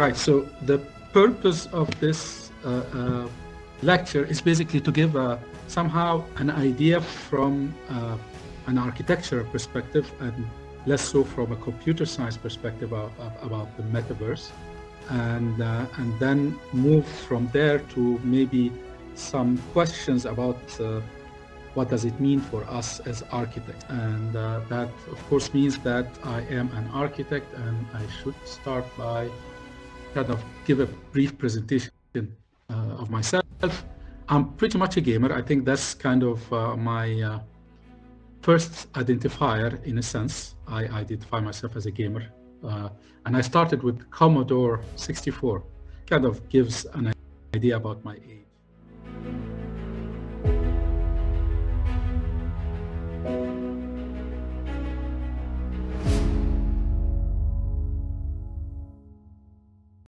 Right. So the purpose of this uh, uh, lecture is basically to give uh, somehow an idea from uh, an architectural perspective and less so from a computer science perspective of, about the metaverse, and uh, and then move from there to maybe some questions about uh, what does it mean for us as architects? And uh, that, of course, means that I am an architect and I should start by kind of give a brief presentation uh, of myself. I'm pretty much a gamer. I think that's kind of uh, my uh, first identifier in a sense. I identify myself as a gamer. Uh, and I started with Commodore 64. Kind of gives an idea about my age.